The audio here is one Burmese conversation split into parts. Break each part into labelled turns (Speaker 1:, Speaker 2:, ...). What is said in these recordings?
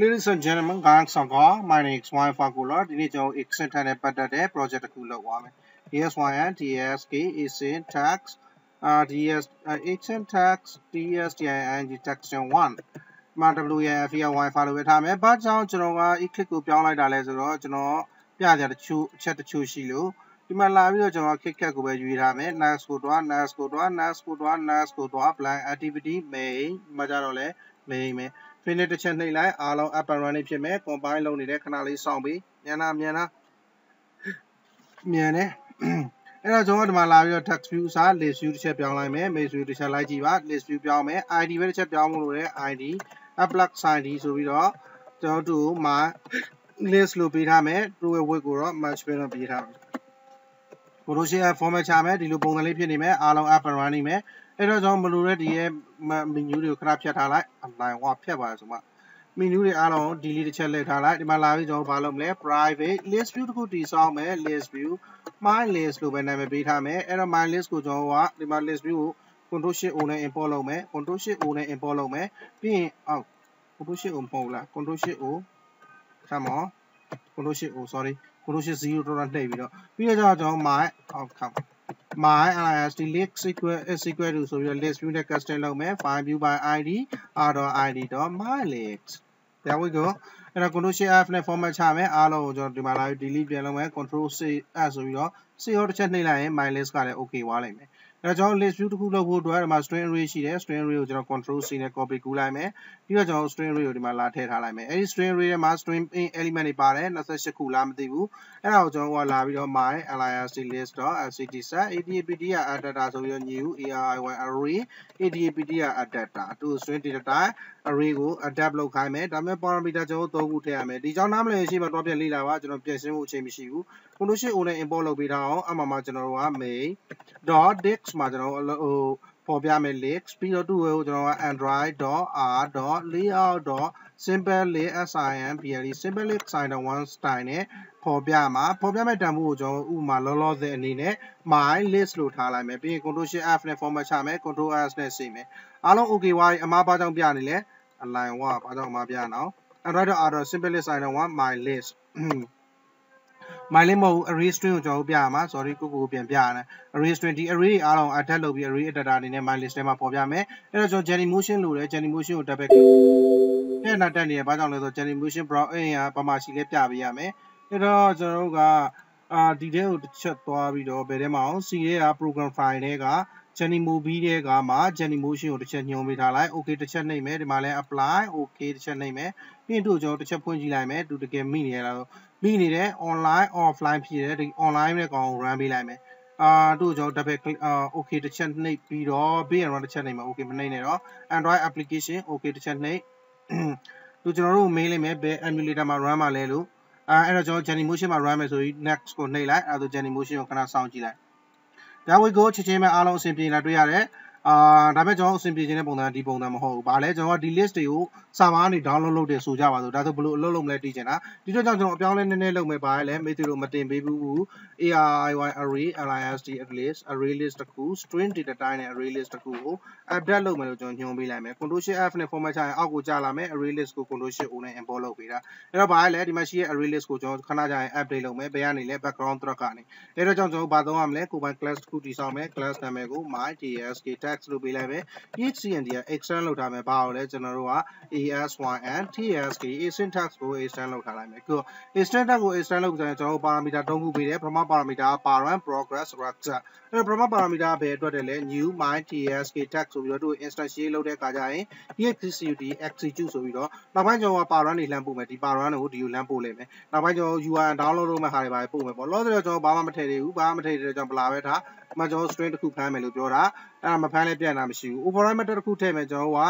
Speaker 1: Ladies and gentlemen, guys and girls, my name is Wayne Fakular. ဒီနေ့ကျွန်တော် extend နဲ့ပတ်သက်တဲ့ project တစ်ခုလုပ်သွားမယ်။ DSYN, DSK, ASIN, tax, uh, DS, uh, extend tax, DSDIN, detection 1. မှာ WFF ရ Wi-Fi လို့ပဲထားမယ်။ဘာကြောင့်ကျွန်တော်က e-click ကိုပြောင်းလိုက်တာလဲဆိုတော့ကျွန်တော်ပြကြတချို့အချက်တချို့ရှိလို့ဒီမှာလာပြီးတော့ကျွန်တော် click ခက်ကိုပဲယူထားမယ် NAS ကိုတွား NAS ကိုတွား NAS ကိုတွား NAS ကိုတွား blank activity main မှာကြတော့လဲ main ပဲ finish တစ်ချက်နှိပ်လိုက်အားလုံး up and running ဖြစ်မယ် combine လုပ်နေတဲ့ခဏလေးစောင့်ပြီးမြန်လားမြန်လားမြန်တယ်အဲ့တော့ကျွန်တော်ဒီမှာလာပြီးတော့ text view စာ list view တစ်ချက်ပြောင်းလိုက်မယ် main view တစ်ချက်လိုက်ကြည့်ပါ list view ပြောင်းမယ် id ပဲတစ်ချက်ပြောင်းလို့ရတယ် id upload sign d ဆိုပြီးတော့ကျွန်တော်တို့မှာ list လို့ပေးထားမယ်သူ့ရဲ့ width ကိုတော့ match ပဲတော့ပေးထားမယ် Photoshop format ချမယ်ဒီလိုပုံစံလေးဖြစ်နေမယ်အားလုံး up and running မယ် အဲ့တော့ကျွန်တော်မလိုတဲ့ဒီရဲ့ menu တွေကိုခဏဖြတ်ထားလိုက်အနိုင်ဟောဖြတ်ပါဆိုမှ menu တွေအားလုံး delete တစ်ချက်လှည့်ထားလိုက်ဒီမှာလာပြီးကျွန်တော်ဘာလုပ်မလဲ private list view တခုတည်ဆောက်မယ် list view my list လို့ပဲနာမည်ပေးထားမယ်အဲ့တော့ my list ကိုကျွန်တော်ကဒီမှာ list view ကို control shift o နဲ့ import လုပ်မယ် control shift o နဲ့ import လုပ်မယ်ပြီးရင်အော် control shift o မဟုတ်လား control shift o come on control shift o sorry control shift 0တော့နှိပ်ပြီးတော့ပြီးတော့ကျွန်တော် my အော် come my list list sequence is equal to ဆိုပြီးတော့ list view နဲ့ custom လုပ်မယ် file view by id r.id.my list there we go အဲ့တော့ control shift f နဲ့ format ချမယ်အားလုံးကိုကျွန်တော်ဒီမှာလာပြီး delete ပြန်လုပ်မယ် control c s ဆိုပြီးတော့ c ရောတစ်ချက်နှိပ်လိုက်ရင် my list ကလည်း okay သွားလိမ့်မယ်အဲ့တော့ကျွန်တော် list view တစ်ခုလုပ်ဖို့အတွက်ဒီမှာ string array ရှိတယ် string array ကိုကျွန်တော် control c နဲ့ copy ကူးလိုက်မယ် ပြီးတော့ကျွန်တော် string array ကိုဒီမှာလာထည့်ထားလိုက်မယ်အဲ့ဒီ string array ထဲမှာ string element တွေပါတယ်28ခုလားမသိဘူးအဲ့ဒါကိုကျွန်တော်ကလာပြီးတော့ my list list.lct set adapd က add data ဆိုပြီးတော့ new ariy array adapd က add data to string data type array ကို adapt လုပ်ခိုင်းမယ်ဒါပေမဲ့ parameter ကျွန်တော်သုံးခုထည့်ရမယ်ဒီကြောင့်နားမလည်ရှိမှတော့ပြန်လေ့လာပါကျွန်တော်ပြင်ဆင်ဖို့အချိန်မရှိဘူး control shift o နဲ့ import လုပ်ပေးထားအောင်အမှမှာကျွန်တော်တို့က main.dix မှာကျွန်တော်ဟို ပေါ်ပြမယ် links ပြီးတော့သူ့ကိုကျွန်တော်က android.r.layout.simple link sim ble simple link sign one style နဲ့ပေါ်ပြမှာပေါ်ပြမဲ့တန်ဖိုးကိုကျွန်တော်ဥပမာလောလောဆယ်အနေနဲ့ my list လို့ထားလိုက်မယ်ပြီးရင် control shift f နဲ့ format ချမယ် control s နဲ့စေမယ်အားလုံး okay ဝါးအမားဘာကြောင့်ပြနေလဲ align ဝါဘာကြောင့်အမားပြနော် android.r.simple list sign one my list my list မဟုတ် array string ကိုကျွန်တော်ပြရမှာ sorry ကိုကိုပြန်ပြရတယ် array string ဒီ array တွေအားလုံး attach လုပ်ပြီး array data အနေနဲ့ my list ထဲမှာပေါ်ပြမယ်အဲ့တော့ကျွန်တော် Jenny motion လို့တယ် Jenny motion ကို double click တဲ့နာတက်နေရဘာကြောင့်လဲဆိုတော့ Jenny motion brown အင်းကဘာမှရှိလဲပြပေးရမယ်အဲ့တော့ကျွန်တော်တို့ကအာဒီထဲကိုတစ်ချက်သွားပြီးတော့ဘယ်ထဲမှာအောင် C ထဲက program file ထဲက Jenny movie တဲ့ကမှာ Jenny motion ကိုတစ်ချက်ညွှန်ပေးထားလိုက် okay တစ်ချက်နှိပ်မယ်ဒီမှာလဲ apply okay တစ်ချက်နှိပ်မယ်ပြီးရင်တို့ကျွန်တော်တစ်ချက်ဖွင့်ကြည့်လိုက်မယ်သူတကယ်မိနေရလား မိနေတယ် online offline ဖြစ်တယ်ဒီ online နဲ့ကောင် run ပေးလိုက်မယ်အာတို့ကျွန်တော် double click အာ okay တစ်ချက်နှိပ်ပြီးတော့ big and run တစ်ချက်နှိပ်မယ် okay မနှိပ်နဲ့တော့ android application okay တစ်ချက်နှိပ်တို့ကျွန်တော်တို့မေးလိုက်မယ်ဘယ် emulator မှာ run မှာလဲလို့အဲအဲ့တော့ကျွန်တော် Jenny motion မှာ run မယ်ဆိုပြီး next ကိုနှိပ်လိုက်အဲဒါဆို Jenny motion ကိုခဏစောင့်ကြည့်လိုက် there we go ချက်ချင်းပဲအားလုံးအဆင်ပြေလာတွေ့ရတယ် အာဒါပေမဲ့ကျွန်တော်အဆင်ပြေခြင်းတဲ့ပုံစံဒီပုံစံမဟုတ်ဘူး။ဘာလဲကျွန်တော်ကဒီ list တွေကိုစာမားကနေ download လုပ်တယ်ဆိုကြပါစို့။ဒါဆိုဘယ်လိုအလုပ်လုပ်မလဲသိချင်တာ။ဒီတော့ကြောင့်ကျွန်တော်အပြောင်းလဲနည်းနည်းလုပ်မယ်ပါလဲမေးသူတို့မတင်ပေးဘူး။ ARIY array list list array list တခု string data type နဲ့ array list တခုကို update လုပ်မယ်လို့ကျွန်တော်ညွှန်ပေးလိုက်မယ်။ control shift f နဲ့ format ချရင်အောက်ကိုကျလာမယ် array list ကို control shift o နဲ့ import လုပ်ပေးတာ။အဲ့တော့ဘာလဲဒီမှာရှိတဲ့ array list ကိုကျွန်တော်ခဏကြာရင် update လုပ်မယ်။ဘယ်ကနေလဲ background thread ကနေ။အဲ့တော့ကြောင့်ကျွန်တော်ဘာသုံးရမလဲကိုပိုင် class တစ်ခုတည်ဆောက်မယ် class နာမည်ကို my tsk tags လို့ပေးလိုက်မယ် extend က extend လုပ်ထားမယ်ဘာလို့လဲကျွန်တော်တို့က asyn tsk syntax ကို extend လုပ်ထားလိုက်မယ်ခု extend ကို extend လုပ်ကြရင်ကျွန်တော်တို့ parameter ၃ခုပေးတယ်ပထမ parameter က parent progress rucksack အဲ့တော့ပထမ parameter ကဘယ်အတွက်တည်းလဲ new my tsk tag ဆိုပြီးတော့သူ instantiate လုပ်တဲ့အခါကျရင် execute execute ဆိုပြီးတော့နောက်ပိုင်းကျွန်တော်က parent တွေလှမ်းပို့မယ်ဒီ parent ကိုဒီကိုလှမ်းပို့လိုက်မယ်နောက်ပိုင်းကျွန်တော် URL download လုပ်မဲ့ဟာတွေပါပို့မယ်ပေါ့လောဆယ်တော့ကျွန်တော်ဘာမှမထည့်သေးဘူးဘာမှမထည့်သေးတဲ့ကြောင့်ဘလာပဲထားမှကျွန်တော် string တစ်ခုဖမ်းမယ်လို့ပြောတာအဲ့ဒါမဖမ်းလဲပြန်တာမရှိဘူး override method တစ်ခုထည့်မယ်ကျွန်တော်က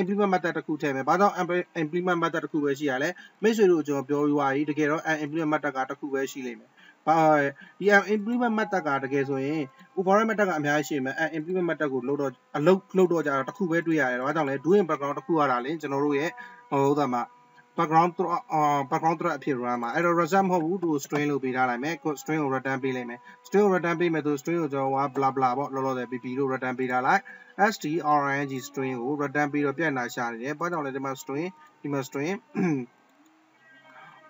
Speaker 1: implement method တစ်ခုထည့်မယ်ဘာကြောင့် implement method တစ်ခုပဲရှိရလဲမိတ်ဆွေတို့ကျွန်တော်ပြောရွာကြီးတကယ်တော့ implement method ကတစ်ခုပဲရှိလိမ့်မယ်ဘာဒီ implement method ကတကယ်ဆိုရင် override method ကအများကြီးရှိမယ် implement method ကိုလုပ်တော့အလုပ်လုပ်တော့ကြတော့တစ်ခုပဲတွေ့ရတယ်ဘာကြောင့်လဲ doing background တစ်ခုရတာလေကျွန်တော်တို့ရဲ့ဟိုဥသာမှာ background background thread အဖြစ် run မှာအဲ့တော့ result မဟုတ်ဘူးသူ string လို့ပေးထားလိုက်မယ် string ကို return ပေးလိုက်မယ် string ကို return ပေးမယ်သူ string ကိုကျွန်တော်က blah blah ပေါ့လောလောဆယ် pp လို့ return ပေးထားလိုက် string string ကို return ပြီးတော့ပြန်လာရှာနေတယ်ဘာကြောင့်လဲဒီမှာ string ဒီမှာ string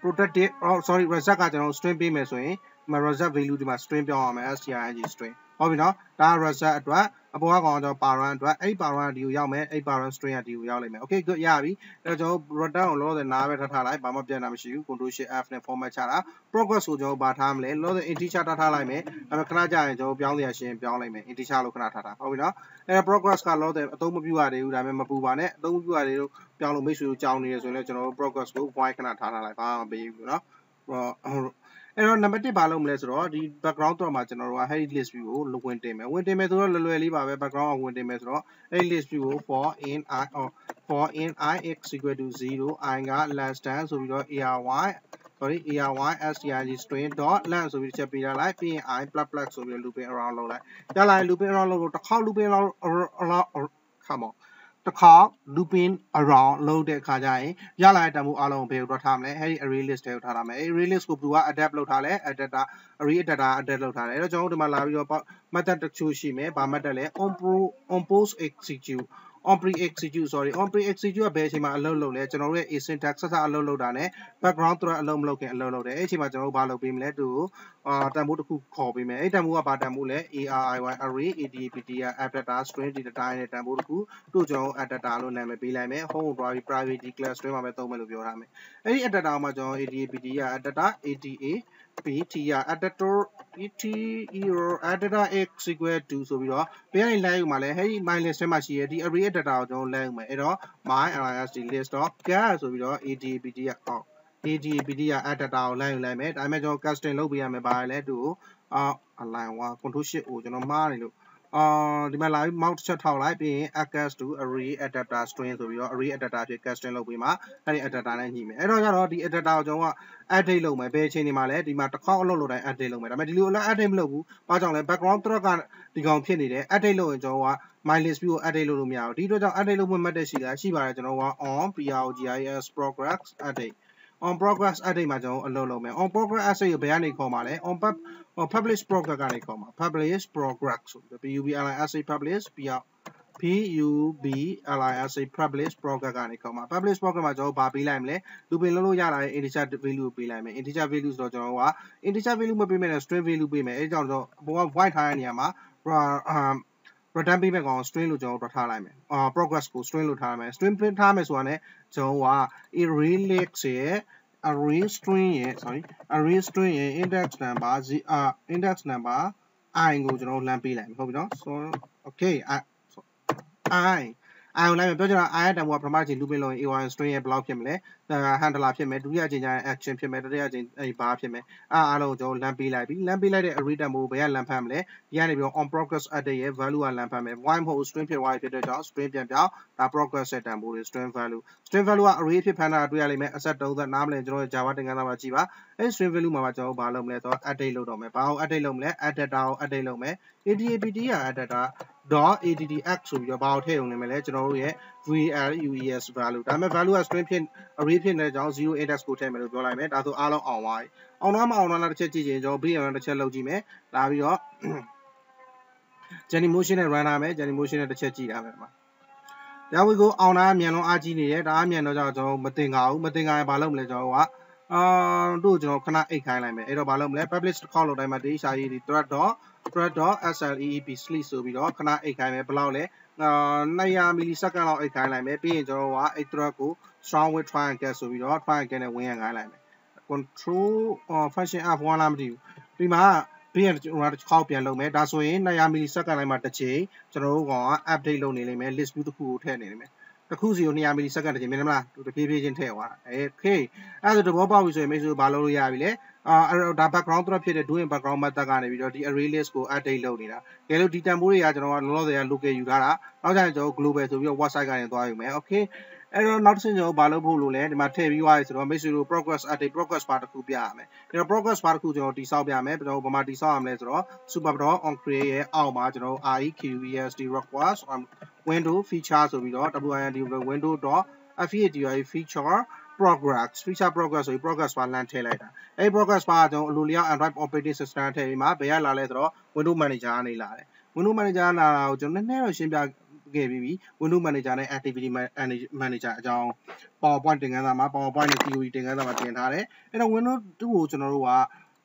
Speaker 1: protected oh sorry result ကကျွန်တော် string ပေးမယ်ဆိုရင်ဒီမှာ result value ဒီမှာ string ပြောင်းရမယ် string string ဟုတ်ပြီနော်ဒါ result အတွက်အပေါ်ကကောင်ကျွန်တော် parent အတွက်အဲ့ parent ဒီကိုရောက်မယ်အဲ့ parent string ကဒီကိုရောက်လိမ့်မယ် okay good ရပြီအဲ့တော့ကျွန်တော် return ကိုလောလောဆယ်နားပဲထားထားလိုက်ဘာမှပြန်တာမရှိဘူး control shift f နဲ့ format ချတာ progress ကိုကျွန်တော်ဘာထားမလဲလောလောဆယ် integer ထားထားလိုက်မယ်အဲ့တော့ခဏကြာရင်ကျွန်တော်ပြောင်းစရာရှင်းပြောင်းလိုက်မယ် integer လို့ခဏထားထားဟုတ်ပြီနော်အဲ့တော့ progress ကလောလောဆယ်အသုံးမပြုရသေးဘူးဒါပေမဲ့မပူပါနဲ့အသုံးမပြုရသေးလို့ပြောင်းလို့မိတ်ဆွေတို့ကြောင်းနေရဆိုရင်လည်းကျွန်တော်တို့ progress ကို void ခဏထားထားလိုက်ဘာမှမပေးဘူးနော် အဲ့တော့ number 1ဘာလုပ်မလဲဆိုတော့ဒီ background တော့မှာကျွန်တော်တို့က head list view ကိုဝင်တင်မယ်ဝင်တင်မယ်ဆိုတော့လွယ်လွယ်လေးပါပဲ background ကိုဝင်တင်မယ်ဆိုတော့အဲ့ list view ကို for in i or for in i x equal to 0 i က less than ဆိုပြီးတော့ ary sorry ary strg string dot length ဆိုပြီးချက်ပေးထားလိုက်ပြီးရင် i plus plus ဆိုပြီးတော့ looping around လုပ်လိုက်ရလာ looping around လုပ်လို့တစ်ခေါက် looping around come on တစ်ခါ looping around လုပ်တဲ့အခါကျရင်ရလာတဲ့တန်ဖိုးအလုံးကိုဘယ်ကိုတော့ထားမလဲအဲဒီ array list ထဲကိုထားထားမယ်အဲဒီ array list ကိုဘယ်သူက adapt လုပ်ထားလဲ adapter array adapter adapt လုပ်ထားတယ်အဲ့တော့ကျွန်တော်တို့ဒီမှာလာပြီးတော့ method တစ်ချို့ရှိမယ်ဘာ method လဲ on pro on post execute on pre execute sorry on pre execute ကဘယ်အချိန်မှာအလုပ်လုပ်လဲကျွန်တော်တို့ရဲ့ asyntax ဆက်ဆက်အလုပ်လုပ်တာ ਨੇ background thread အလုပ်မလုပ်ခင်အလုပ်လုပ်တယ်အဲ့အချိန်မှာကျွန်တော်တို့ဘာလုပ်ပေးမလဲသူကိုအာတန်ဖိုးတစ်ခုခေါ်ပေးမယ်အဲ့တန်ဖိုးကဘာတန်ဖိုးလဲ ariy array adapter adapter string data နဲ့တန်ဖိုးတစ်ခုတို့ကျွန်တော် adapter လို့နာမည်ပေးလိုက်မယ် home ကို private private class string မှာပဲသုံးမယ်လို့ပြောထားမယ်အဲ့ဒီ adapter မှာကျွန်တော် adapter က adapter ada pt ရ adapter pt error adapter x equal to ဆိုပြီးတော့ဘေးကနေလိုက်ယူမှာလဲဟဲ့ဒီ my list ထဲမှာရှိရဒီ array data ကိုကျွန်တော်လိုက်ယူမယ်အဲ့တော့ my list list of get ဆိုပြီးတော့ adpt ရအောက် adpt ရ add data ကိုလိုက်ယူလိုက်မယ်ဒါပေမဲ့ကျွန်တော် custom လုပ်ပေးရမယ်ဘာလဲသူ့ကိုအာ align 1 control shift ကိုကျွန်တော်မှားနေလို့ အာဒီမှာလာပြီး mouse တစ်ချက်ထောက်လိုက်ပြီးရင် access to array adapter string ဆိုပြီးတော့ array adapter ဖြစ် custom လုပ်ပြီးမှအဲ့ဒီ adapter နဲ့ညှိမယ်အဲ့တော့ကျတော့ဒီ adapter ကိုကျွန်တော်က update လုပ်မယ်ဘယ်အချိန်ဒီမှာလဲဒီမှာတစ်ခေါက်အလုပ်လုပ်တိုင်း update လုပ်မယ်ဒါပေမဲ့ဒီလိုလည်း update မလုပ်ဘူးဘာကြောင့်လဲ background thread ကဒီကောင်ဖြစ်နေတယ် update လုပ်ရင်ကျွန်တော်က my list view ကို update လုပ်လို့မရဘူးဒီအတွက်ကြောင့် update လုပ်မှတ်တဲ့ရှိလားရှိပါတယ်ကျွန်တော်က on progis progress update on progress update မှာကျွန်တော်အလုပ်လုပ်မယ် on progress update ကိုဘယ်ကနေခေါ်မှာလဲ on publish progress ကနေခေါ်မှာ publish progress ဆိုပြီး pub li update publish pub lis publish progress ကနေခေါ်မှာ publish progress မှာကျွန်တော်ဘာပေးလိုက်မလဲ looping လုပ်လို့ရလာတဲ့ integer value ကိုပေးလိုက်မယ် integer value ဆိုတော့ကျွန်တော်က integer value မပေးမဲ့ string value ပေးမယ်အဲကြောင့်ကျွန်တော်အပေါ်က void ထားတဲ့နေရာမှာ return ပေးမဲ့ကောင် string လို့ကျွန်တော်တို့ထားလိုက်မယ်အာ progress ကို string လို့ထားမယ် string ထားမယ်ဆိုတာ ਨੇ ကျွန်တော်က array list ရဲ့ array string ရဲ့ sorry array string ရဲ့ index number အာ index number i ကိုကျွန်တော်လှမ်းပေးလိုက်မယ်ဟုတ်ပြီနော် so okay i i ကိုလိုက်မယ်ပြောချင်တာ i ရဲ့တန်ဖိုးကပထမအချိန် looping လုပ်ရင် a1 string ရဲ့ဘယ်လောက်ဖြစ်မလဲ handler ဖြစ်မယ်ဒုတိယအချိန်ကျရင် action ဖြစ်မယ်တတိယအချိန်အဲ့ bar ဖြစ်မယ်အားအားလုံးကျွန်တော်လမ်းပေးလိုက်ပြီလမ်းပေးလိုက်တဲ့ array တန်ဖိုးဘယ်ကလမ်းဖတ်မလဲဒီကနေပြီးတော့ on progress update ရဲ့ value ကလမ်းဖတ်မယ် void မဟုတ် string ဖြစ်သွားပြီဖြစ်တဲ့ကြောင့် string ပြန်ပြောင်းဒါ progress ရဲ့တန်ဖိုးတွေ string value string value က array ဖြစ်ဖမ်းတာတွေ့ရလိမ့်မယ် asset 30နားမလည်ကျွန်တော် Java သင်ခန်းစာမှာကြည့်ပါအဲ့ string value မှာပါကျွန်တော်ဘာလုပ်မလဲဆိုတော့ update လုပ်တော့မယ်ဘာကို update လုပ်မလဲ add data ကို update လုပ်မယ် adapd က add data .addx ဆိုပြီးတော့ဘာကိုထည့်ရုံနဲ့မယ်လဲကျွန်တော်တို့ရဲ့ values value ဒါပေမဲ့ value က string ဖြစ် array ဖြစ်နေတဲ့ကြောင့်0 index ကိုထည့်မယ်လို့ပြောလိုက်မယ်ဒါဆိုအားလုံးအောင်သွားပြီအောင်တော့မအောင်တော့လားတစ်ချက်ကြည့်ချင်ကျွန်တော် brilliant တစ်ချက်လုပ်ကြည့်မယ်လာပြီးတော့ Jenny motion နဲ့ run ရမယ် Jenny motion နဲ့တစ်ချက်ကြည့်ရမယ်ဒီမှာဒါဝီကိုအောင်တာမြန်လုံးအားကြီးနေတယ်ဒါအမြန်တော့ကျွန်တော်မတင်ကားဘူးမတင်ကားရင်ဘာလုပ်မလဲကျွန်တော်က အာတို့ကျွန်တော်ခဏအိတ်ခိုင်းလိုက်မယ်အဲ့တော့ဘာလုပ်မလဲ publish တစ်ခေါက်လုပ်တိုင်းမှာဒီရှာရေးဒီ thread.thread.sleep sleep ဆိုပြီးတော့ခဏအိတ်ခိုင်းမယ်ဘယ်လောက်လဲအာ200 millisecond လောက်အိတ်ခိုင်းလိုက်မယ်ပြီးရင်ကျွန်တော်ကအဲ့ thread ကို strong with triangle ဆိုပြီးတော့ triangle နဲ့ဝင်ရခိုင်းလိုက်မယ် control function f1 လားမသိဘူးဒီမှာပြီးရင်ကျွန်တော်တစ်ခေါက်ပြန်လုပ်မယ်ဒါဆိုရင်200 millisecond လိုက်မှာတစ်ချိန်ကျွန်တော်တို့က update လုပ်နေလိမ့်မယ် list view တစ်ခုကိုထည့်နေလိမ့်မယ် တစ်ခုစီကို200 millisecond တစ်ချိန်မြင်မလားသူတဖြည်းဖြည်းချင်းထည့်သွားတာ okay အဲ့ဒါဆိုသဘောပေါက်ပြီဆိုရင်မိတ်ဆွေဘာလုပ်လို့ရပြီလဲအာအဲ့ဒါ background thread ဖြစ်တဲ့ doing background method ကနေပြီးတော့ဒီ array list ကို update လုပ်နေတာ။ဒါလို့ဒီတန်ဖိုးတွေကကျွန်တော်ကလောလောဆယ်က local ယူထားတာ။နောက်ကျရင်ကျွန်တော် global ဆိုပြီးတော့ website ကနေသွားယူမယ်။ okay အဲ့တော့နောက်တစ်ဆင့်ကျွန်တော်ဘာလုပ်ဖို့လို့လဲဒီမှာထည့်ပြီးသွားပြီဆိုတော့မိတ်ဆွေတို့ progress update progress bar တစ်ခုပြရမယ်။အဲ့တော့ progress bar တစ်ခုကျွန်တော်တိစောက်ပြမယ်။ကျွန်တော်ဘာမှတိစောက်ရမလဲဆိုတော့ super on create ရဲ့အောက်မှာကျွန်တော် request request window feature ဆိုပြီးတော့ wind window.feature feature progress feature progress ဆိုပြီး progress bar လမ်းထည့်လိုက်တာအဲ့ progress bar ကကျွန်တော်အလိုလျောက် Android operating system ထည့်ပြီးမှဘယ်ရလာလဲဆိုတော့ Windows Manager ကနေလာတယ် Windows Manager လာတာကိုကျွန်တော်နည်းနည်းတော့ရှင်းပြ ခဲ့ပြီးပြီ Windows Manager နဲ့ Activity Manager အကြောင်း PowerPoint သင်ခန်းစာမှာ PowerPoint နဲ့ theory သင်ခန်းစာမှာတင်ထားတယ်အဲ့တော့ Windows 2ကိုကျွန်တော်တို့က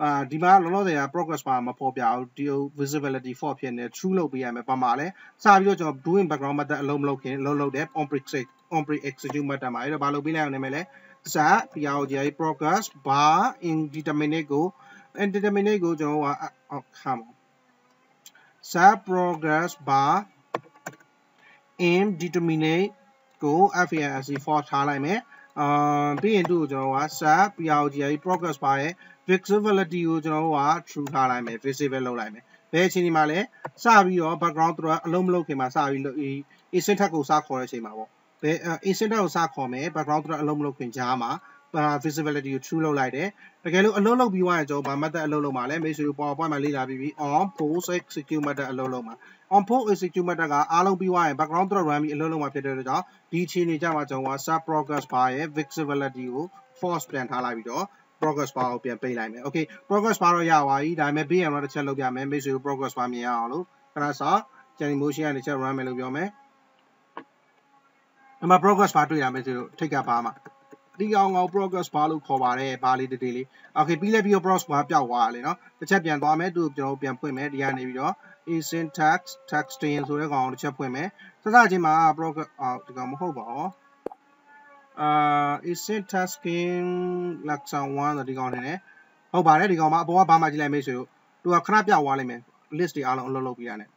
Speaker 1: အာဒီမှာလောလောဆယ်က progress bar မဖော်ပြဘူးဒီ visibility fault ဖြစ်နေ true လုပ်ပေးရမယ်ဘာမှလဲစပြီးတော့ကျွန်တော် doing background method အလုံးမလုပ်ခင်လုံးလုပ်တယ် on pre on pre execute method မှာအဲ့တော့ဘာလုပ်ပေးလိုက်အောင်လဲမယ်လဲစ PROGI progress bar indeterminate ကို indeterminate ကိုကျွန်တော်ကအောက်ခံပါ set progress bar indeterminate ကို FANC for ထားလိုက်မယ်အာပြီးရင်သူ့ကိုကျွန်တော်က set PROGI progress bar ရဲ့ visibility ကိုကျွန်တော်တို့က true ထားလိုက်မယ် visible လုပ်လိုက်မယ်ဘယ်အချိန်ဒီမှာလဲစပြီးတော့ background သူကအလုံးမလုပ်ခင်မှာစပြီး async tag ကိုစခေါ်တဲ့အချိန်မှာပေါ့ဘယ် async tag ကိုစခေါ်မယ် background သူကအလုံးမလုပ်ခင်ကြားမှာ visibility ကို true လုပ်လိုက်တယ်တကယ်လို့အလုံးလုပ်ပြီးသွားရင်ကျွန်တော်ဗာ method အလုံးလုပ်မှာလဲမိတ်ဆွေတို့ PowerPoint မှာလေ့လာပြီးပြီ on post execute method အလုံးလုပ်မှာ on post execute method ကအားလုံးပြီးသွားရင် background သူ run ပြီးအလုံးလုပ်မှာဖြစ်တဲ့အတွက်ကြောင့်ဒီအချိန်နေကြမှာကျွန်တော်က sub progress bar ရဲ့ visibility ကို false ပြန်ထားလိုက်ပြီးတော့ progress bar ကိုပြန်ပိတ်လိုက်မယ် okay progress bar တော့ရပါပြီဒါပေမဲ့ BM တော့တစ်ချက်လုပ်ပြမယ်မိတ်ဆွေတို့ progress bar မြင်ရအောင်လို့ခဏစော channel motion ကနေချက် run မယ်လို့ပြောမယ်ဒီမှာ progress bar တွေ့ရမယ်ဆိုတော့ထိတ်ကပါမှာ ဒီကောင်ကောင် progress bar လို့ခေါ်ပါတယ်ဘာလေးတည်းလေး okay ပြီးလဲပြီးတော့ progress bar ပျောက်သွားတယ်နော်တစ်ချက်ပြန်သွားမယ်သူကျွန်တော်ပြန်ဖွင့်မယ်ဒီကနေပြီးတော့ asyntax texting ဆိုတဲ့ကောင်တစ်ချက်ဖွင့်မယ်စစချင်းမှာ progress အော်ဒီကောင်မဟုတ်ပါဘူးအာ async tasking lesson 1ဆိုဒီကောင်နေနဲ့ဟုတ်ပါတယ်ဒီကောင်မှာအပေါ်ကဘာမှကြည့်လိုက်မေးဆိုသူကခဏပြောက်သွားလိမ့်မယ် list တွေအားလုံးအလုပ်လုပ်ပြရတယ်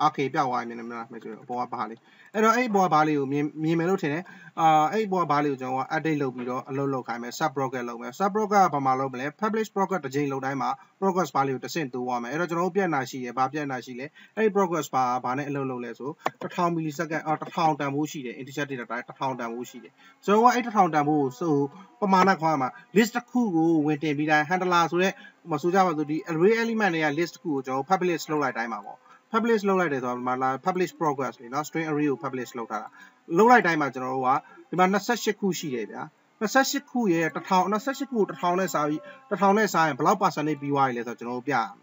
Speaker 1: အာခေပြောက်သွားမြင်တယ်မလားမဆိုအပေါ်ကဘာလေးအဲ့တော့အဲ့အပေါ်ကဘာလေးကိုမြင်မြင်မယ်လို့ထင်တယ်အာအဲ့အပေါ်ကဘာလေးကိုကျွန်တော်က update လုပ်ပြီးတော့အလုပ်လုပ်ခိုင်းမယ် sub broker လုပ်မယ် sub broker ကဘာမှလုပ်မလဲ publish broker တစ်ချိန်လုပ်တိုင်းမှာ progress bar လေးကိုတစ်ဆင့်တိုးသွားမယ်အဲ့တော့ကျွန်တော်တို့ပြန်လာရှိရယ်ဘာပြန်လာရှိလဲအဲ့ progress bar ကဘာနဲ့အလုပ်လုပ်လဲဆို1000 millisecond အော်1000တန်ဖိုးရှိတယ် integer data type 1000တန်ဖိုးရှိတယ်ကျွန်တော်ကအဲ့1000တန်ဖိုးကိုဆိုပမာဏခွာမှာ list တစ်ခုကိုဝင်တင်ပြီးတိုင်း handler ဆိုတဲ့မဆိုကြပါဘူးဒီ array element တွေက list တစ်ခုကိုကျွန်တော် publish လုပ်လိုက်တိုင်းမှာပေါ့ publish လုပ်လိုက်တယ်ဆိုတော့ဒီမှာလာ publish progress လေနော် string array ကို publish လုပ်ထားတာလုပ်လိုက်တိုင်းမှာကျွန်တော်တို့ကဒီမှာ28ခုရှိတယ်ဗျာ28ခုရဲ့1000 28ခုကို1000နဲ့စားပြီး1000နဲ့စားရင်ဘယ်လောက် percentage ပြီးသွားပြီလဲဆိုတော့ကျွန်တော်တို့ပြရမယ်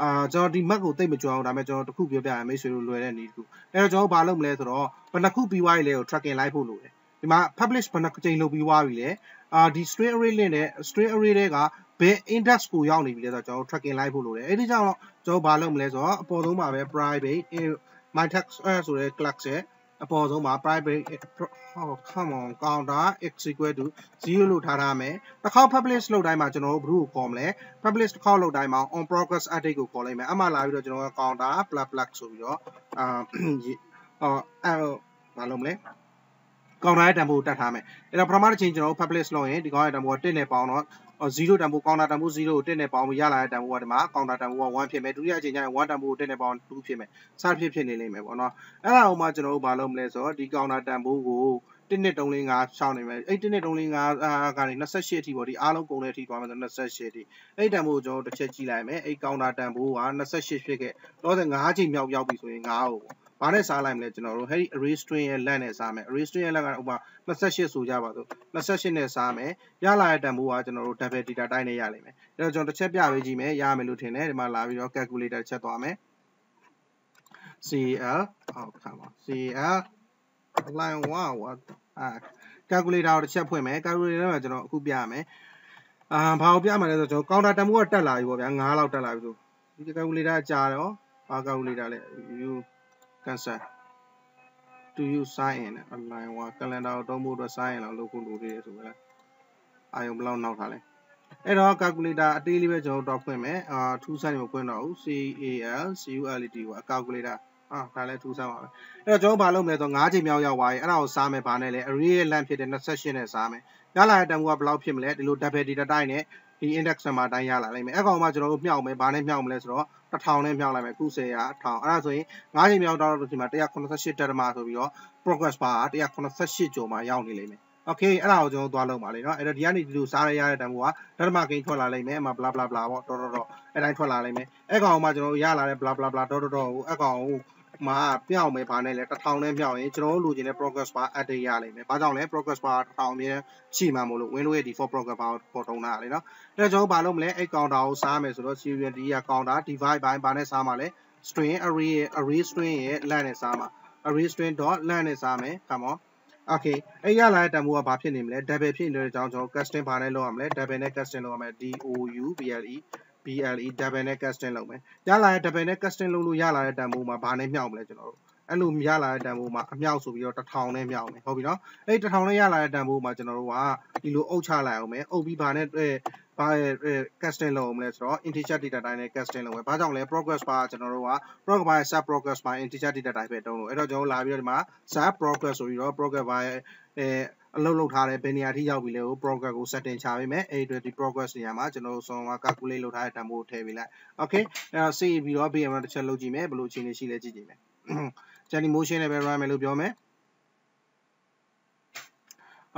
Speaker 1: အာကျွန်တော်ဒီ map ကိုတိတ်မကြွအောင်ဒါပေမဲ့ကျွန်တော်တခုပြောပြရမယ်မိတ်ဆွေတို့လွယ်တဲ့နည်းတခုအဲ့တော့ကျွန်တော်ဘာလုပ်မလဲဆိုတော့ဘယ်နှခုပြီးသွားပြီလဲကို tracking လိုက်ဖို့လိုတယ်ဒီမှာ publish ဘယ်နှကြိမ်လုပ်ပြီးသွားပြီလဲအာဒီ string array link နဲ့ string array တွေက ဘယ် index ကိုရောက်နေပြီလဲဆိုတော့ကျွန်တော် tracking လိုက်ဖို့လိုတယ်အဲ့ဒီကြောင့်တော့ကျွန်တော်ဘာလုပ်မလဲဆိုတော့အပေါ်ဆုံးမှာပဲ private my text ဆိုတဲ့ class ရဲ့အပေါ်ဆုံးမှာ private ဟော come on counter x equal to 0လို့ထားထားမယ်တစ်ခေါက် publish လုပ်တိုင်းမှာကျွန်တော်တို့ဘယ်သူ့ကိုခေါ်မလဲ publish တစ်ခေါက်လုပ်တိုင်းမှာ on progress update ကိုခေါ်လိုက်မယ်အမှလာပြီးတော့ကျွန်တော်က counter plus plus ဆိုပြီးတော့အာအော်အဲဘာလုပ်မလဲကောင်တာရဲ့တန်ဖိုးတက်ထားမယ်အဲ့တော့ပထမတစ်ချိန်ကျွန်တော်တို့ publish လုပ်ရင်ဒီကောင်ရဲ့တန်ဖိုးက1နဲ့ပေါင်းတော့ 0တန်ဖိုးကောင်တာတန်ဖိုး0ကို1နဲ့ပေါင်းပြီးရလာတဲ့တန်ဖိုးကဒီမှာကောင်တာတန်ဖိုးက1ဖြစ်မယ်ဒုတိယအချိန်ကျရင်1တန်ဖိုးကို1နဲ့ပေါင်း2ဖြစ်မယ်စဖြစ်ဖြစ်နေလိမ့်မယ်ပေါ့နော်အဲ့ဒါအောင်မှကျွန်တော်တို့မလုပ်မလဲဆိုတော့ဒီကောင်တာတန်ဖိုးကို1နှစ်345ရှောင်းနေမယ်အဲ့1နှစ်345ကနေ28အထိပေါ့ဒီအားလုံးကုန်တဲ့အထိသွားမယ်ဆို28အထိအဲ့တန်ဖိုးကိုကျွန်တော်တို့တစ်ချက်ကြည့်လိုက်မယ်အဲ့ကောင်တာတန်ဖိုးက28ဖြစ်ခဲ့တော့5ချိန်မြောက်ရောက်ပြီဆိုရင်9ကိုပေါ့ ဘာနဲ့စားလိုက်မလဲကျွန်တော်တို့ဟဲ့ဒီ array string ရဲ့ length နဲ့စားမယ် array string ရဲ့ length ကဥပမာ28ဆိုကြပါစို့28နဲ့စားမယ်ရလာတဲ့တန်ဖိုးကကျွန်တော်တို့ double data type နဲ့ရလိမ့်မယ်အဲ့တော့ကျွန်တော်တစ်ချက်ပြပေးကြည့်မယ်ရမယ်လို့ထင်တယ်ဒီမှာလာပြီးတော့ calculator ချက်သွားမယ် CL အောက်ခါပါ CL line 1 what အာ calculator ကိုတစ်ချက်ဖွင့်မယ် calculator မှာကျွန်တော်အခုပြရမယ်အာဘာကိုပြမှာလဲဆိုတော့ကျွန်တော် counter တန်ဖိုးကတက်လာပြီပေါ့ဗျာ9လောက်တက်လာပြီဆိုဒီ calculator ကြာတော့ဘာ calculator လဲ you cancel to use sign in online ဟော calendar ကိုတုံးဖို့အတွက် sign in လောက်လုပ်ဖို့လိုသေးတယ်ဆိုပဲလားအာယုံဘယ်လောက်နောက်ထားလဲအဲ့တော့ calculator အသေးလေးပဲကျွန်တော်တော့ဖွင့်မယ်အာထူးဆန်းနေမဖွင့်တော့ဘူး CAL CULT ကို calculator အာဒါလည်းထူးဆန်းပါပဲအဲ့တော့ကျွန်တော်ဘာလုပ်မလဲဆိုတော့9ချိန်မြောက်ရောက်သွားပြီအဲ့ဒါကိုစားမယ်ဘာနဲ့လဲ array ရဲ့ length ဖြစ်တဲ့28နဲ့စားမယ်ရလာတဲ့တန်ဖိုးကဘယ်လောက်ဖြစ်မလဲဒီလို double data type နဲ့ဒီ index number တိုင်းရလာလိမ့်မယ်အဲ့ကောင်မှကျွန်တော်တို့မြှောက်မယ်ဘာနဲ့မြှောက်မလဲဆိုတော့ 1000နဲ့မြှောက်လိုက်မယ်ခု10ရာ1000အဲ့ဒါဆိုရင်9ချိန်မြောက်တော့လို့ဒီမှာ188တက်တမဆိုပြီးတော့ progress bar 188ကျော်မှရောက်နေလိမ့်မယ် okay အဲ့ဒါကိုကျွန်တော်သွားလုပ်ပါလေเนาะအဲ့တော့ဒီကနေဒီလိုစားရရတဲ့တန်ဖိုးကဓမ္မကိန်းထွက်လာလိမ့်မယ်အမ bla bla bla ပေါ့တော်တော်တော်အဲ့တိုင်းထွက်လာလိမ့်မယ်အဲ့ကောင်မှကျွန်တော်ရလာတဲ့ bla bla bla တော်တော်တော်ကိုအဲ့ကောင်ကို မှာပြောင်းမယ်ဗာနဲ့လဲ1000နဲ့ပြောင်းရင်ကျွန်တော်တို့လိုချင်တဲ့ progress bar update ရလိမ့်မယ်။ဘာကြောင့်လဲ progress bar 1000အမြဲရှိမှမို့လို့ Windows ရဲ့ default progress bar ကိုပေါ်တုံးတာလေနော်။အဲ့တော့ကျွန်တော်ဘာလုပ်မလဲအဲ့ counter ကိုစားမယ်ဆိုတော့ serial D က counter divide by ဘာနဲ့စားမှာလဲ string array ရဲ့ array string ရဲ့ len နဲ့စားမှာ array string dot len နဲ့စားမယ် come on okay အဲ့ရလာတဲ့တန်ဖိုးကဘာဖြစ်နေမလဲ double ဖြစ်နေတဲ့အကြောင်းကျွန်တော် casting ဘာနဲ့လုပ်ရမလဲ double နဲ့ casting လုပ်ရမယ် d o u b l e BLE double နဲ့ casting လုပ်မယ်ရလာတဲ့ double နဲ့ casting လုပ်လို့ရလာတဲ့တန်ဖိုးမှာဘာနဲ့မြှောက်မလဲကျွန်တော်တို့အဲ့လိုရလာတဲ့တန်ဖိုးမှာအမြောက်ဆိုပြီးတော့1000နဲ့မြောက်မယ်ဟုတ်ပြီနော်အဲ့1000နဲ့ရလာတဲ့တန်ဖိုးမှာကျွန်တော်တို့ကဒီလိုအုပ်ချလိုက်အောင်မယ်အုပ်ပြီးဘာနဲ့ဘာ casting လုပ်အောင်မလဲဆိုတော့ integer data type နဲ့ casting လုပ်မယ်ဘာကြောင့်လဲ progress bar ကျွန်တော်တို့က progress bar sub progress bar integer data type ပဲတုံးလို့အဲ့တော့ကျွန်တော်လာပြီးတော့ဒီမှာ sub progress ဆိုပြီးတော့ progress bar ရဲ့ အဲအလုပ်လုပ်ထားတဲ့ဘယ်နေရာထိရောက်ပြီလဲကို progress ကို setting ချပေးမယ်အဲ့ဒီဒီ progress နေရာမှာကျွန်တော်တို့ဆုံးက calculate လုပ်ထားတဲ့တန်ဖိုးကိုထည့်ပေးလိုက် okay အဲ့တော့ save ပြီးတော့ BM တစ်ချက်လုပ်ကြည့်မယ်ဘယ်လိုအခြေအနေရှိလဲကြည့်ကြည့်မယ် Jelly motion နဲ့ပဲ run မယ်လို့ပြောမယ်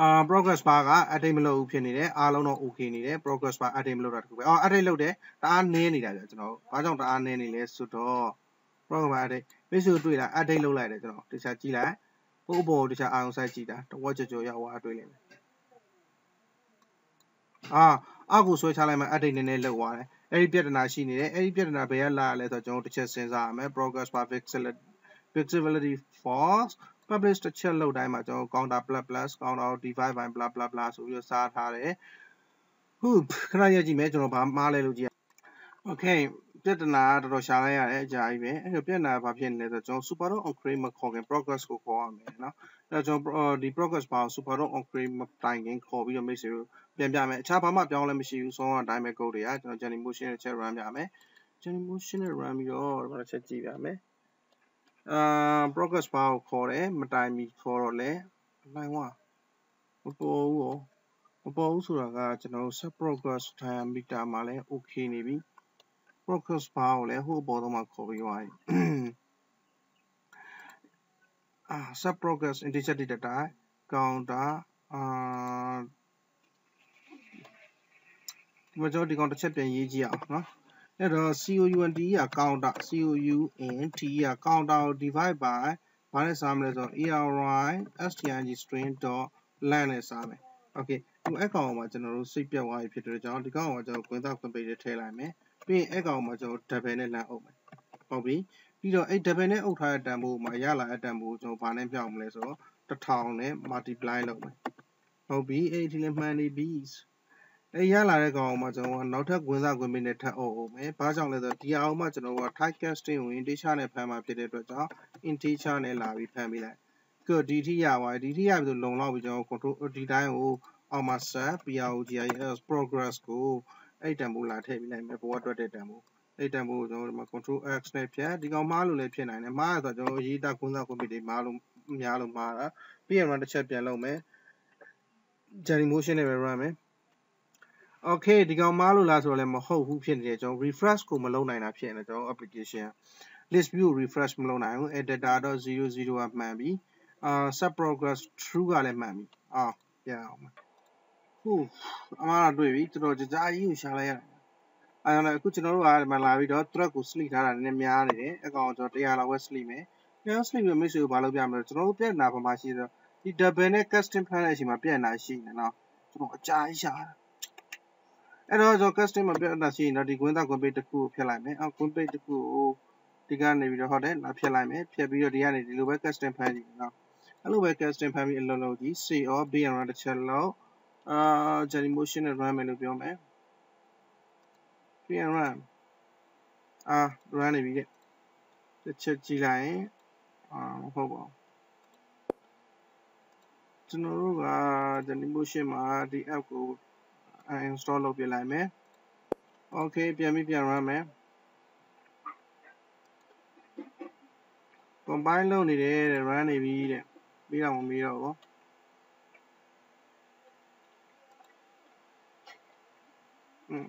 Speaker 1: အာ progress bar က edit မလုပ်ဘူးဖြစ်နေတယ်အားလုံးတော့ okay နေတယ် progress bar edit မလုပ်တာတခုပဲအော် edit လုပ်တယ်တအားနည်းနေတာကြကျွန်တော်ဘာကြောင့်တအားနည်းနေလဲဆိုတော့ progress bar edit မိတ်ဆွေတွေ့လား edit လုပ်လိုက်တယ်ကျွန်တော်တခြားကြည့်လိုက် ဟိုအပေါ်တခြားအာရုံစိုက်ကြည့်တာတဝက်ကြော်ကြော်ရောက်သွားတွေ့လိမ့်မယ်အာအောက်ကိုဆွဲချလိုက်မှ edit နည်းနည်းလုပ်သွားတယ်အဲ့ဒီပြဿနာရှိနေတယ်အဲ့ဒီပြဿနာဘယ်ကလာရလဲဆိုတော့ကျွန်တော်တစ်ချက်စဉ်းစားရမယ် progress bar visibility visibility false publish တစ်ချက်လုပ်တိုင်းမှာကျွန်တော် counter plus plus counter divide by blah blah blah ဆိုပြီးတော့စားထားတယ်ဟုတ်ခဏရကြည့်မယ်ကျွန်တော်ဘာမှားလဲလို့ကြည့် okay ပြဿနာကတော်တော်ရှာလိုက်ရတဲ့အကြာကြီးပဲအဲ့တော့ပြဿနာကဘာဖြစ်နေလဲဆိုတော့ကျွန်တော် super dot on create မခေါ်ခင် progress ကိုခေါ်ရမယ်နော်အဲ့တော့ကျွန်တော်ဒီ progress bar ကို super dot on create မတိုင်ခင်ခေါ်ပြီးတော့မိတ်ဆွေတို့ပြန်ပြမယ်အခြားဘာမှပြောင်းလဲမရှိဘူးဆုံးအတိုင်းပဲ code တွေကကျွန်တော် journey motion နဲ့ check run ပြမယ် journey motion နဲ့ run ပြီးတော့ဒီမှာချက်ကြည့်ပြမယ်အာ progress bar ကိုခေါ်တယ်မတိုင်မီခေါ်တော့လဲ line 1မပေါ်ဘူးရောမပေါ်ဘူးဆိုတာကကျွန်တော်တို့ set progress time meter မှာလဲ okay နေပြီ progress bar ကိုလည်းဟိုဘောတော့မှခေါ်ပြီးသွားပြီအာ set progress integer data type counter အာဒီမှာကျွန်တော်ဒီကောင်တစ်ချက်ပြန်ရေးကြည့်အောင်နော်အဲ့တော့ count က counter count က counter ကို divide by ဘာနဲ့စားမလဲဆိုတော့ ari string string dot len နဲ့စားမယ် okay ဒီအကောင်မှာကျွန်တော်တို့စိတ်ပြတ်သွားပြီဖြစ်တဲ့ကြောင့်ဒီကောင်ကကျွန်တော် quinta complete ထည့်လိုက်မယ် ပြီးရင်အဲ့ကောင်မှာကျွန်တော် double နဲ့လမ်းအုပ်မယ်ဟုတ်ပြီပြီးတော့အဲ့ double နဲ့အုပ်ထားတဲ့တန်ဖိုးမှာရလာတဲ့တန်ဖိုးကိုကျွန်တော်ဘာနဲ့ပြောင်းမလဲဆိုတော့1000နဲ့ multiply လုပ်မယ်ဟုတ်ပြီအဲ့ဒီလည်းမှန်နေပြီအဲ့ရလာတဲ့ကောင်မှာကျွန်တော်ကနောက်ထပ်ဝင်စားဝင်ပေးနဲ့ထပ်အုပ်အောင်မယ်ဘာကြောင့်လဲဆိုတော့ဒီအောင်မှာကျွန်တော်က type casting ကို integer နဲ့ဖမ်းမှာဖြစ်တဲ့အတွက်ကြောင့် integer နဲ့လာပြီးဖမ်းပေးလိုက်ခုဒီထိရပါတယ်ဒီထိရပြီဆိုလုံလောက်ပြီကျွန်တော် control ဒီတိုင်းကိုအောက်မှာ set PROGIS progress ကို အဲ့တန်ဖိုးလာထည့်ပြီးလိုက်မယ်ဘောအတွက်တဲ့တန်ဖိုးအဲ့တန်ဖိုးကိုကျွန်တော်ဒီမှာ control x နဲ့ဖြတ်ဒီကောင်မားလို့လည်းဖြစ်နိုင်တယ်မားရဆိုတော့ကျွန်တော်ရေးတာကွန်းစားကွန်ပျူတာမားလို့များလို့မားတာပြီးရင် run တစ်ချက်ပြန်လုပ်မယ် Jelly motion နဲ့ပဲ run မယ် okay ဒီကောင်မားလို့လားဆိုတော့လည်းမဟုတ်ဘူးဖြစ်နေတယ်ကျွန်တော် refresh ကိုမလုပ်နိုင်တာဖြစ်နေတယ်ကျွန်တော် application list view refresh မလုပ်နိုင်ဘူး editor.00 ကမှန်ပြီအာ set progress true ကလည်းမှန်ပြီအာရအောင် ဟုတ်အမှားတွေ့ပြီတော်တော်ကြာကြာကြီးကိုရှာလိုက်ရတယ်အဲဒါလည်းအခုကျွန်တော်တို့ကဒီမှာလာပြီးတော့ thread ကို sleep ထားတာနည်းနည်းများနေတယ်အကောင်ကျွန်တော်100လောက်ပဲ sleep မယ်ပြန် sleep ပြီးမိတ်ဆွေကိုဘာလုပ်ပြမလဲကျွန်တော်တို့ပြန်နာဘာမှရှိတော့ဒီ double နဲ့ custom ဖမ်းတဲ့အချိန်မှာပြန်နာရှိနေနော်ကျွန်တော်အကြာကြီးရှာတာအဲ့တော့ကျွန်တော် custom မှာပြန်နာရှိရင်တော့ဒီ gwin သား gwin page တစ်ခုကိုဖျက်လိုက်မယ်အော် gwin page တစ်ခုကိုဒီကနေပြီးတော့ဟုတ်တယ်လာဖျက်လိုက်မယ်ဖျက်ပြီးတော့ဒီကနေဒီလိုပဲ custom ဖမ်းကြည့်နော်အဲ့လိုပဲ custom ဖမ်းပြီးအလုပ်လုပ်ကြည့် save or be around တစ်ချက်လောက် အာ jelly motion နဲ့ run မယ်လို့ပြောမယ်ပြန် run အာ run နေပြီတဲ့တစ်ချက်ကြည့်လိုက်ရင်အာမဟုတ်ပါဘူးကျွန်တော်တို့က jelly motion မှာဒီ app ကို install လုပ်ပြလိုက်မယ် okay ပြန်ပြီးပြန် run မယ် combine လုပ်နေတယ်တဲ့ run နေပြီတဲ့ပြီးတော့မပြီးတော့ဘူး อืม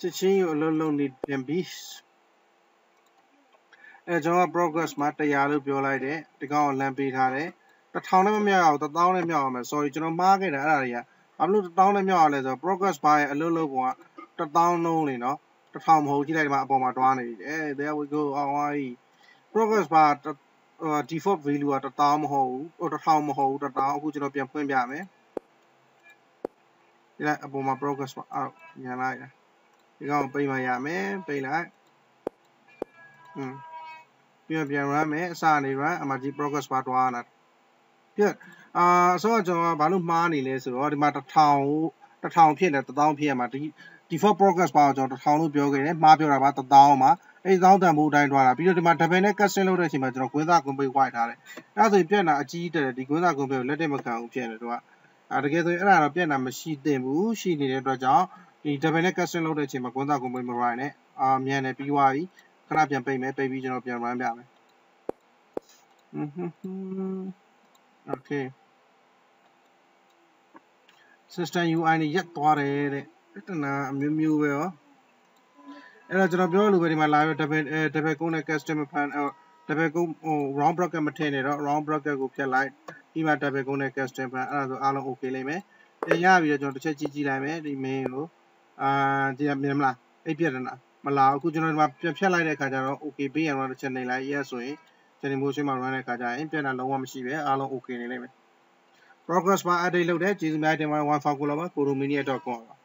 Speaker 1: ချက်ချင်းကိုအလုံးလုံးနေပြန်ပြီအဲကျွန်တော် progress မှာ100လို့ပြောလိုက်တယ်ဒီကောင်ကိုလမ်းပေးထားတယ်1000နဲ့မမြောက်အောင်1000နဲ့မြောက်အောင်မယ် sorry ကျွန်တော်မှားခဲ့တာအဲ့ဒါတွေကဘာလို့1000နဲ့မြောက်အောင်လဲဆိုတော့ progress bar ရဲ့အလုံးလုံးပုံက1000လုံးလေနော်1000မဟုတ်ကြည့်လိုက်ဒီမှာအပေါ်မှာတွားနေပြီအဲ there we go အောင်သွားပြီ progress bar default value က1000မဟုတ်ဘူးဟို1000မဟုတ်ဘူး1000အခုကျွန်တော်ပြန်ဖွင့်ပြမယ် ဒီလိုက်အပေါ်မှာ progress bar အော်ညာလိုက်ဒီကောင်ပိတ်မှရမယ်ပိတ်လိုက်อืมပြီးတော့ပြန် run မယ်အစကနေ run အမှဒီ progress bar တွားလာပြည့်အာအစောကကျွန်တော်ကဘာလို့မှားနေလဲဆိုတော့ဒီမှာ1000 1000ဖြစ်တယ်1000ဖြစ်ရမှာဒီ default progress bar ကိုကျွန်တော်1000လို့ပြောခဲ့တယ်မှားပြောတာပါ1000မှာအဲ့1000တန်ဖိုးအတိုင်းတွားတာပြီးတော့ဒီမှာ double နဲ့ custom လုပ်တဲ့အချိန်မှာကျွန်တော်ကွင်းသားကွန်ပိတ် white ထားတယ်အဲ့ဒါဆိုရင်ပြက်တာအကြီးတက်တယ်ဒီကွင်းသားကွန်ပိတ်ကိုလက်တက်မခံဘူးဖြစ်နေတော့ အဲတကယ်ဆိုရင်အဲ့ဒါတော့ပြက်တာမရှိသင့်ဘူးရှိနေတဲ့အတွက်ကြောင့်ဒီ double နဲ့ custom လုပ်တဲ့အချိန်မှာကွင်းသားကွန်ပိတ်မ right နဲ့အာမြန်တယ်ပြီးသွားပြီခဏပြန်ပိတ်မယ်ပိတ်ပြီးကျွန်တော်ပြန် run ပြမယ် okay system UI နဲ့ရက်သွားတယ်တဲ့တနာအမျိုးမျိုးပဲရောအဲ့တော့ကျွန်တော်ပြောလို့ပဲဒီမှာလာပြီး double double ကုန်းနဲ့ custom fan double ကုန်းဟို round bracket မထည့်နဲ့တော့ round bracket ကိုဖြတ်လိုက် ပြီးမှ double ကုန်းနဲ့ custom fan အဲ့ဒါဆိုအားလုံး okay လိမ့်မယ်ပြန်ရပြီးတော့ကျွန်တော်တစ်ချက်ကြည့်ကြည့်လိုက်မယ်ဒီ main ကိုအာဒီမြင်မလားအိပ်ပြက်တယ်လားမလာအခုကျွန်တော်ဒီမှာပြန်ဖြတ်လိုက်တဲ့အခါကျတော့ okay ပေးရတော့တစ်ချက်နေလိုက် yes ဆိုရင် Jelly motion မှာ run တဲ့အခါကျရင်ပြန်တာလုံးဝမရှိပဲအားလုံး okay နေလိမ့်မယ် progress bar update လုပ်တယ်ကျေးဇူးများတင်ပါတယ် one for ကိုလာပါ coromania.com ပါ